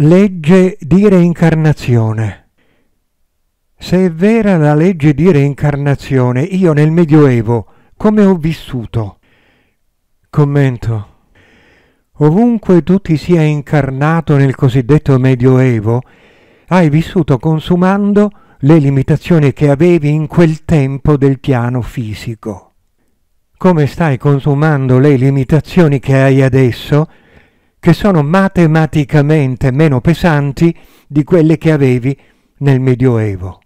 Legge di reincarnazione. Se è vera la legge di reincarnazione, io nel Medioevo come ho vissuto? Commento. Ovunque tu ti sia incarnato nel cosiddetto Medioevo, hai vissuto consumando le limitazioni che avevi in quel tempo del piano fisico. Come stai consumando le limitazioni che hai adesso, che sono matematicamente meno pesanti di quelle che avevi nel Medioevo.